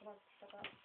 Вот, такая.